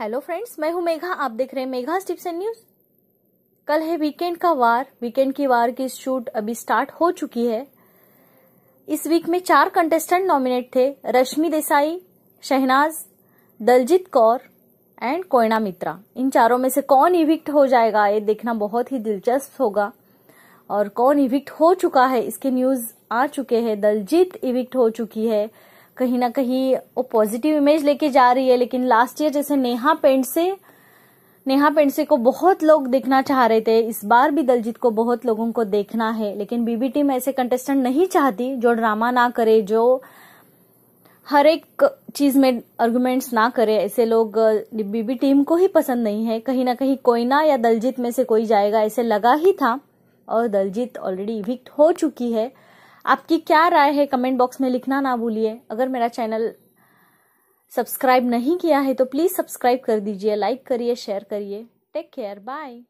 Hello friends मैं हूँ मेघा, आप देख रहे हैं मेघा टिप्स एंड न्यूज़। कल है वीकेंड का वार वीकेंड की वार की शूट अभी स्टार्ट हो चुकी है। इस वीक में चार कंटेस्टेंट नॉमिनेट थे, रश्मि देसाई, शहनाज, दलजीत कौर एंड कोयना मित्रा। इन चारों में से कौन इविक्ट हो जाएगा, ये देखना बहुत ही दिलचस्प होगा। और कौन इविक्ट हो चुका है, इसके न्यूज़ आ चुके हैं। दलजीत इविक्ट हो चुकी है कहीं ना कहीं वो पॉजिटिव इमेज लेके जा रही है, लेकिन लास्ट ईयर जैसे नेहा पेंट से नेहा पेंडसे को बहुत लोग देखना चाह रहे थे। इस बार भी दलजीत को बहुत लोगों को देखना है, लेकिन बीबी टीम ऐसे कंटेस्टेंट नहीं चाहती जो ड्रामा ना करे, जो हर एक चीज़ में आर्गुमेंट्स ना करे। ऐसे लोग बीबी टीम को ही पसंद नहीं है। कहीं ना कहीं कोयना या दलजीत में से कोई जाएगा, ऐसे लगा ही था। और दलजीत ऑलरेडी इविक्ट हो चुकी है। आपकी क्या राय है कमेंट बॉक्स में लिखना ना भूलिए। अगर मेरा चैनल सब्सक्राइब नहीं किया है तो प्लीज़ सब्सक्राइब कर दीजिए लाइक करिए शेयर करिए। Take care bye